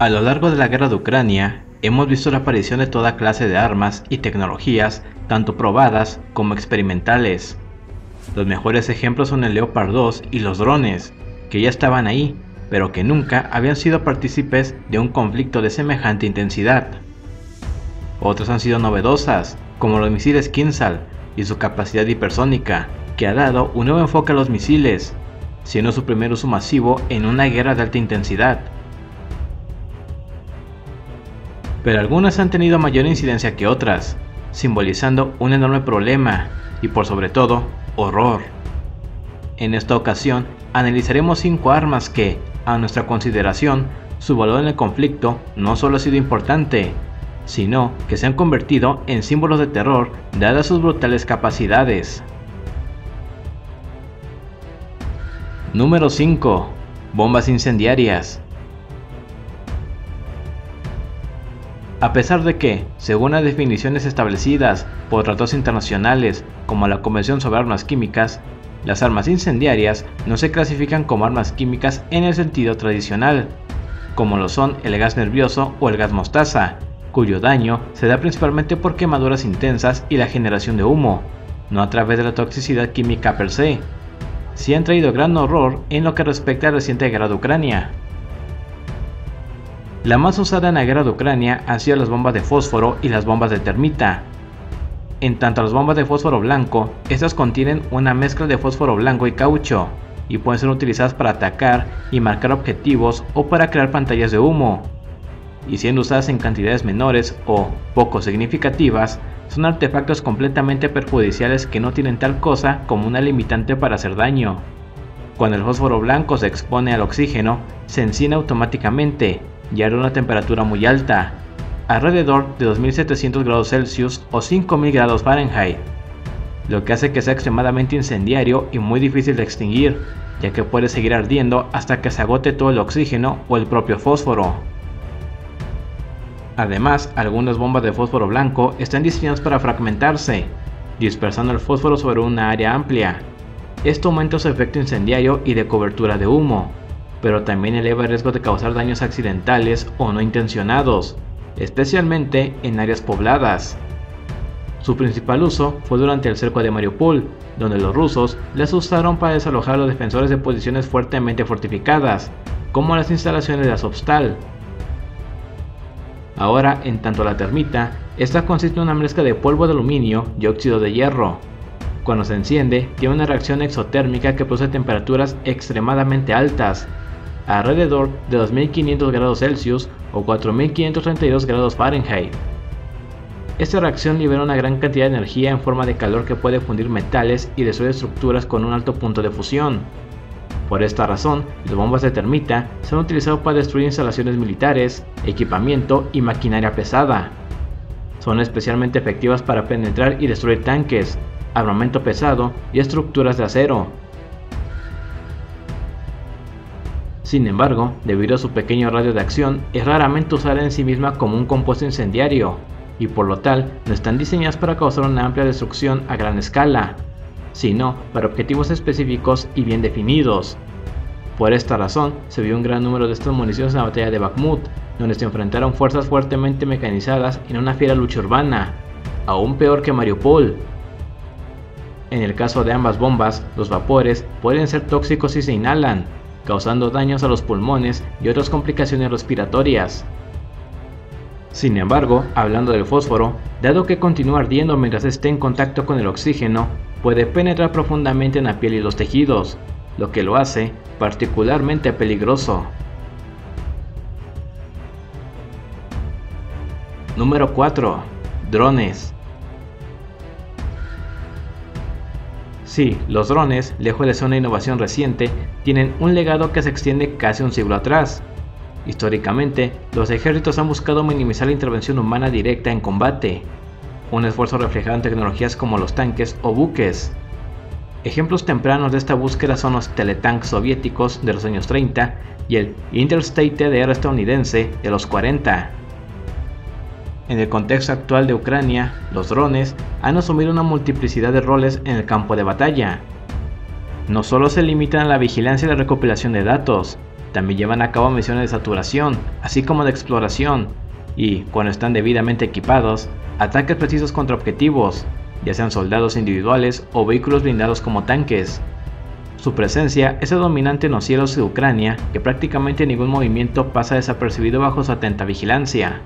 A lo largo de la guerra de Ucrania, hemos visto la aparición de toda clase de armas y tecnologías, tanto probadas como experimentales. Los mejores ejemplos son el Leopard 2 y los drones, que ya estaban ahí, pero que nunca habían sido partícipes de un conflicto de semejante intensidad. Otras han sido novedosas, como los misiles Kinsal y su capacidad hipersónica, que ha dado un nuevo enfoque a los misiles, siendo su primer uso masivo en una guerra de alta intensidad. Pero algunas han tenido mayor incidencia que otras, simbolizando un enorme problema y por sobre todo, horror. En esta ocasión, analizaremos 5 armas que, a nuestra consideración, su valor en el conflicto no solo ha sido importante, sino que se han convertido en símbolos de terror dadas sus brutales capacidades. Número 5. Bombas incendiarias. A pesar de que, según las definiciones establecidas por tratados internacionales como la Convención sobre Armas Químicas, las armas incendiarias no se clasifican como armas químicas en el sentido tradicional, como lo son el gas nervioso o el gas mostaza, cuyo daño se da principalmente por quemaduras intensas y la generación de humo, no a través de la toxicidad química per se. Sí han traído gran horror en lo que respecta a la reciente guerra de Ucrania. La más usada en la guerra de Ucrania han sido las bombas de fósforo y las bombas de termita. En tanto a las bombas de fósforo blanco, estas contienen una mezcla de fósforo blanco y caucho, y pueden ser utilizadas para atacar y marcar objetivos o para crear pantallas de humo. Y siendo usadas en cantidades menores o poco significativas, son artefactos completamente perjudiciales que no tienen tal cosa como una limitante para hacer daño. Cuando el fósforo blanco se expone al oxígeno, se enciende automáticamente y a una temperatura muy alta, alrededor de 2700 grados Celsius o 5000 grados Fahrenheit, lo que hace que sea extremadamente incendiario y muy difícil de extinguir, ya que puede seguir ardiendo hasta que se agote todo el oxígeno o el propio fósforo. Además, algunas bombas de fósforo blanco están diseñadas para fragmentarse, dispersando el fósforo sobre una área amplia. Esto aumenta su efecto incendiario y de cobertura de humo, pero también eleva el riesgo de causar daños accidentales o no intencionados, especialmente en áreas pobladas. Su principal uso fue durante el cerco de Mariupol, donde los rusos las usaron para desalojar a los defensores de posiciones fuertemente fortificadas, como las instalaciones de Azovstal. Ahora, en tanto la termita, esta consiste en una mezcla de polvo de aluminio y óxido de hierro. Cuando se enciende, tiene una reacción exotérmica que produce temperaturas extremadamente altas, alrededor de 2500 grados Celsius o 4532 grados Fahrenheit. Esta reacción libera una gran cantidad de energía en forma de calor que puede fundir metales y destruir estructuras con un alto punto de fusión. Por esta razón, las bombas de termita se han utilizado para destruir instalaciones militares, equipamiento y maquinaria pesada. Son especialmente efectivas para penetrar y destruir tanques, armamento pesado y estructuras de acero. Sin embargo, debido a su pequeño radio de acción, es raramente usada en sí misma como un compuesto incendiario, y por lo tal no están diseñadas para causar una amplia destrucción a gran escala, sino para objetivos específicos y bien definidos. Por esta razón, se vio un gran número de estas municiones en la batalla de Bakhmut, donde se enfrentaron fuerzas fuertemente mecanizadas en una fiera lucha urbana, aún peor que Mariupol. En el caso de ambas bombas, los vapores pueden ser tóxicos si se inhalan, causando daños a los pulmones y otras complicaciones respiratorias. Sin embargo, hablando del fósforo, dado que continúa ardiendo mientras esté en contacto con el oxígeno, puede penetrar profundamente en la piel y los tejidos, lo que lo hace particularmente peligroso. Número 4. Drones. Sí, los drones, lejos de ser una innovación reciente, tienen un legado que se extiende casi un siglo atrás. Históricamente, los ejércitos han buscado minimizar la intervención humana directa en combate, un esfuerzo reflejado en tecnologías como los tanques o buques. Ejemplos tempranos de esta búsqueda son los teletanks soviéticos de los años 30 y el Interstate TDR estadounidense de los 40. En el contexto actual de Ucrania, los drones han asumido una multiplicidad de roles en el campo de batalla. No solo se limitan a la vigilancia y la recopilación de datos, también llevan a cabo misiones de saturación, así como de exploración, y, cuando están debidamente equipados, ataques precisos contra objetivos, ya sean soldados individuales o vehículos blindados como tanques. Su presencia es dominante en los cielos de Ucrania, que prácticamente ningún movimiento pasa desapercibido bajo su atenta vigilancia.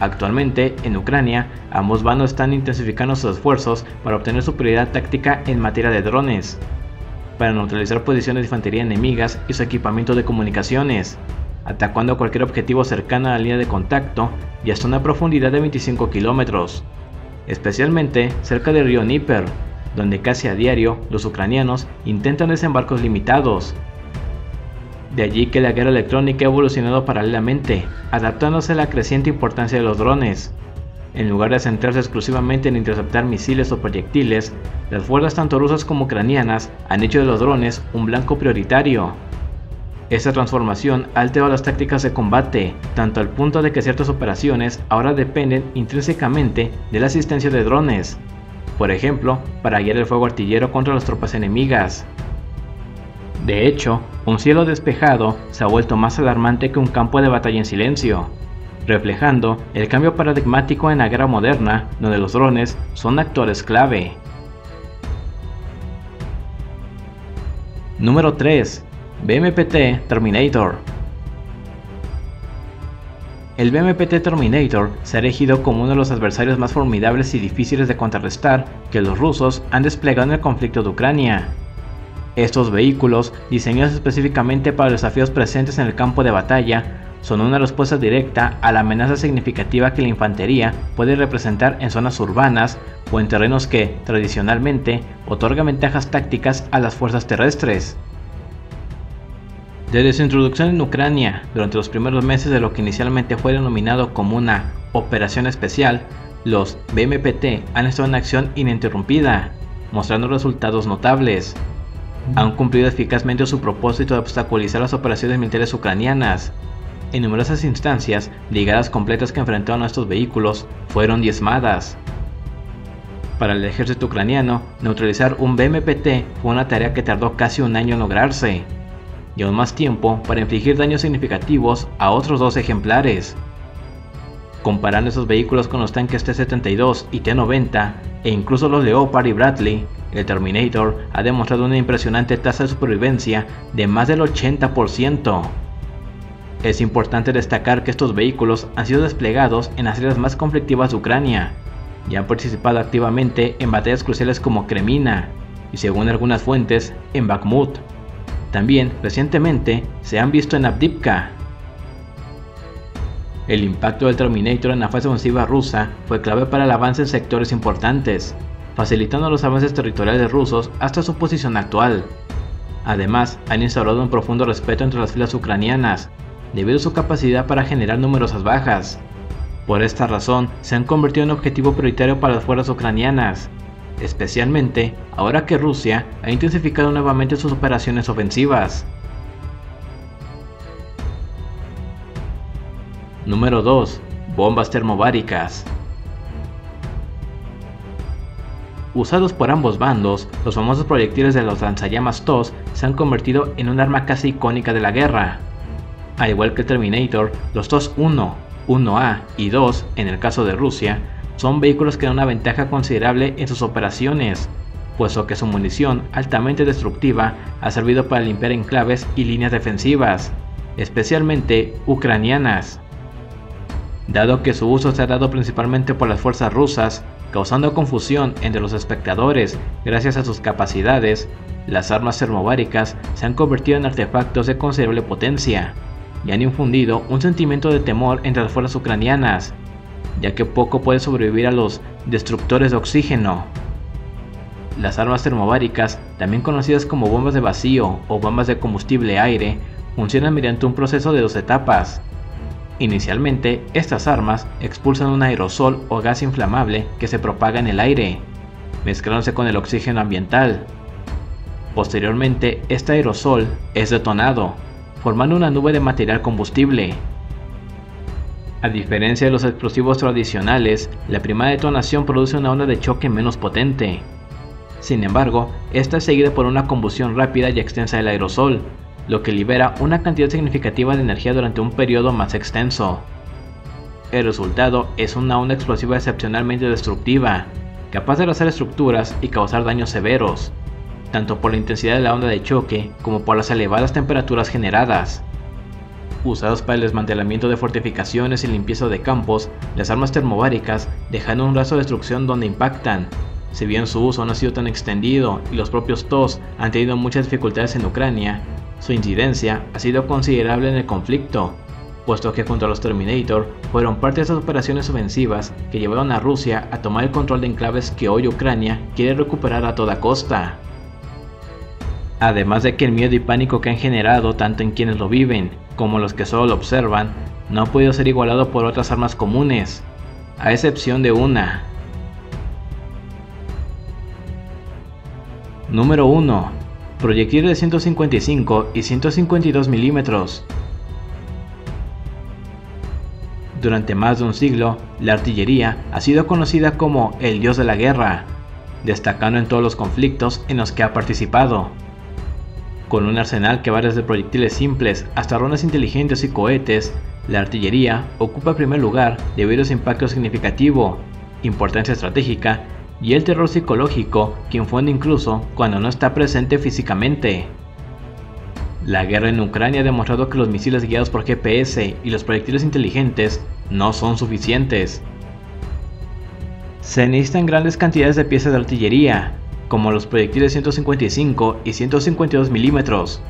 Actualmente, en Ucrania, ambos bandos están intensificando sus esfuerzos para obtener superioridad táctica en materia de drones, para neutralizar posiciones de infantería enemigas y su equipamiento de comunicaciones, atacando cualquier objetivo cercano a la línea de contacto y hasta una profundidad de 25 kilómetros, especialmente cerca del río Dnieper, donde casi a diario los ucranianos intentan desembarcos limitados. De allí que la guerra electrónica ha evolucionado paralelamente, adaptándose a la creciente importancia de los drones. En lugar de centrarse exclusivamente en interceptar misiles o proyectiles, las fuerzas tanto rusas como ucranianas han hecho de los drones un blanco prioritario. Esta transformación ha alterado las tácticas de combate, tanto al punto de que ciertas operaciones ahora dependen intrínsecamente de la asistencia de drones, por ejemplo, para guiar el fuego artillero contra las tropas enemigas. De hecho, un cielo despejado se ha vuelto más alarmante que un campo de batalla en silencio, reflejando el cambio paradigmático en la guerra moderna, donde los drones son actores clave. Número 3. BMPT Terminator el BMPT Terminator se ha elegido como uno de los adversarios más formidables y difíciles de contrarrestar que los rusos han desplegado en el conflicto de Ucrania. Estos vehículos, diseñados específicamente para los desafíos presentes en el campo de batalla, son una respuesta directa a la amenaza significativa que la infantería puede representar en zonas urbanas o en terrenos que, tradicionalmente, otorgan ventajas tácticas a las fuerzas terrestres. Desde su introducción en Ucrania, durante los primeros meses de lo que inicialmente fue denominado como una operación especial, los BMPT han estado en acción ininterrumpida, mostrando resultados notables. Han cumplido eficazmente su propósito de obstaculizar las operaciones militares ucranianas. En numerosas instancias, ligadas completas que enfrentaron a estos vehículos fueron diezmadas. Para el ejército ucraniano, neutralizar un BMPT fue una tarea que tardó casi un año en lograrse y aún más tiempo para infligir daños significativos a otros dos ejemplares. Comparando esos vehículos con los tanques T-72 y T-90 e incluso los Leopard y Bradley, el Terminator ha demostrado una impresionante tasa de supervivencia de más del 80%. Es importante destacar que estos vehículos han sido desplegados en las áreas más conflictivas de Ucrania y han participado activamente en batallas cruciales como Kremina y según algunas fuentes en Bakhmut. También, recientemente, se han visto en Abdivka. El impacto del Terminator en la fase ofensiva rusa fue clave para el avance en sectores importantes, facilitando los avances territoriales rusos hasta su posición actual. Además, han instaurado un profundo respeto entre las filas ucranianas, debido a su capacidad para generar numerosas bajas. Por esta razón, se han convertido en objetivo prioritario para las fuerzas ucranianas, especialmente ahora que Rusia ha intensificado nuevamente sus operaciones ofensivas. Número 2. Bombas termobáricas. Usados por ambos bandos, los famosos proyectiles de los lanzallamas TOS se han convertido en un arma casi icónica de la guerra. Al igual que Terminator, los TOS 1, 1A y 2, en el caso de Rusia, son vehículos que dan una ventaja considerable en sus operaciones, puesto que su munición altamente destructiva ha servido para limpiar enclaves y líneas defensivas, especialmente ucranianas. Dado que su uso se ha dado principalmente por las fuerzas rusas, causando confusión entre los espectadores gracias a sus capacidades, las armas termobáricas se han convertido en artefactos de considerable potencia y han infundido un sentimiento de temor entre las fuerzas ucranianas, ya que poco puede sobrevivir a los destructores de oxígeno. Las armas termobáricas, también conocidas como bombas de vacío o bombas de combustible aire, funcionan mediante un proceso de dos etapas. Inicialmente, estas armas expulsan un aerosol o gas inflamable que se propaga en el aire, mezclándose con el oxígeno ambiental. Posteriormente, este aerosol es detonado, formando una nube de material combustible, a diferencia de los explosivos tradicionales, la primera detonación produce una onda de choque menos potente. Sin embargo, esta es seguida por una combustión rápida y extensa del aerosol, lo que libera una cantidad significativa de energía durante un periodo más extenso. El resultado es una onda explosiva excepcionalmente destructiva, capaz de rozar estructuras y causar daños severos, tanto por la intensidad de la onda de choque como por las elevadas temperaturas generadas. Usados para el desmantelamiento de fortificaciones y limpieza de campos, las armas termobáricas dejan un rastro de destrucción donde impactan. Si bien su uso no ha sido tan extendido y los propios TOS han tenido muchas dificultades en Ucrania, su incidencia ha sido considerable en el conflicto, puesto que junto a los Terminator fueron parte de esas operaciones ofensivas que llevaron a Rusia a tomar el control de enclaves que hoy Ucrania quiere recuperar a toda costa. Además de que el miedo y pánico que han generado tanto en quienes lo viven como los que solo lo observan, no ha podido ser igualado por otras armas comunes, a excepción de una. Número 1. Proyectiles de 155 y 152 milímetros. Durante más de un siglo, la artillería ha sido conocida como el dios de la guerra, destacando en todos los conflictos en los que ha participado. Con un arsenal que va desde proyectiles simples hasta drones inteligentes y cohetes, la artillería ocupa el primer lugar debido a su impacto significativo, importancia estratégica y el terror psicológico que infunde incluso cuando no está presente físicamente. La guerra en Ucrania ha demostrado que los misiles guiados por GPS y los proyectiles inteligentes no son suficientes. Se necesitan grandes cantidades de piezas de artillería, como los proyectiles 155 y 152 milímetros,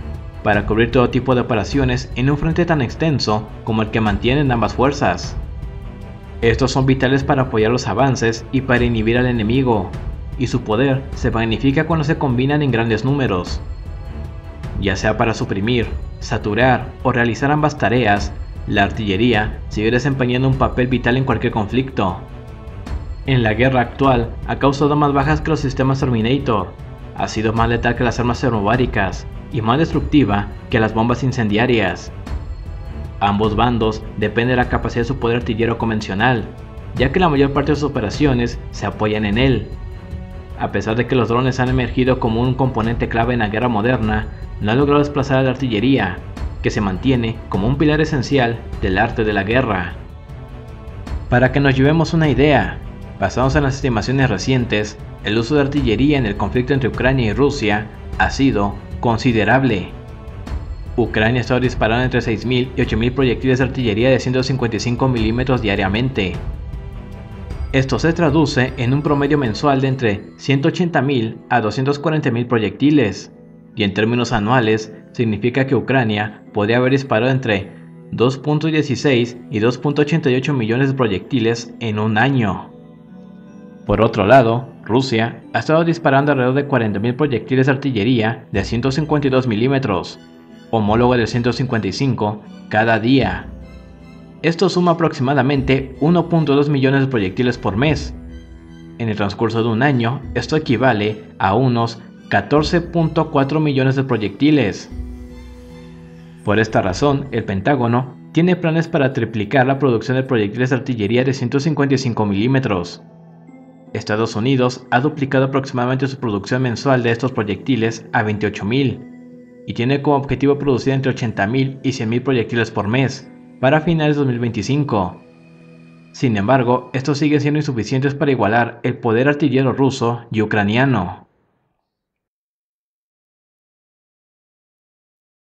para cubrir todo tipo de operaciones en un frente tan extenso como el que mantienen ambas fuerzas. Estos son vitales para apoyar los avances y para inhibir al enemigo, y su poder se magnifica cuando se combinan en grandes números. Ya sea para suprimir, saturar o realizar ambas tareas, la artillería sigue desempeñando un papel vital en cualquier conflicto, en la guerra actual ha causado más bajas que los sistemas Terminator, ha sido más letal que las armas termobáricas y más destructiva que las bombas incendiarias. Ambos bandos dependen de la capacidad de su poder artillero convencional, ya que la mayor parte de sus operaciones se apoyan en él. A pesar de que los drones han emergido como un componente clave en la guerra moderna, no han logrado desplazar a la artillería, que se mantiene como un pilar esencial del arte de la guerra. Para que nos llevemos una idea, Basados en las estimaciones recientes, el uso de artillería en el conflicto entre Ucrania y Rusia ha sido considerable. Ucrania está disparando entre 6.000 y 8.000 proyectiles de artillería de 155 mm diariamente. Esto se traduce en un promedio mensual de entre 180.000 a 240.000 proyectiles, y en términos anuales significa que Ucrania podría haber disparado entre 2.16 y 2.88 millones de proyectiles en un año. Por otro lado, Rusia ha estado disparando alrededor de 40.000 proyectiles de artillería de 152 milímetros, homólogo de 155, cada día. Esto suma aproximadamente 1.2 millones de proyectiles por mes. En el transcurso de un año, esto equivale a unos 14.4 millones de proyectiles. Por esta razón, el Pentágono tiene planes para triplicar la producción de proyectiles de artillería de 155 milímetros. Estados Unidos ha duplicado aproximadamente su producción mensual de estos proyectiles a 28.000 y tiene como objetivo producir entre 80.000 y 100.000 proyectiles por mes para finales de 2025. Sin embargo, estos siguen siendo insuficientes para igualar el poder artillero ruso y ucraniano.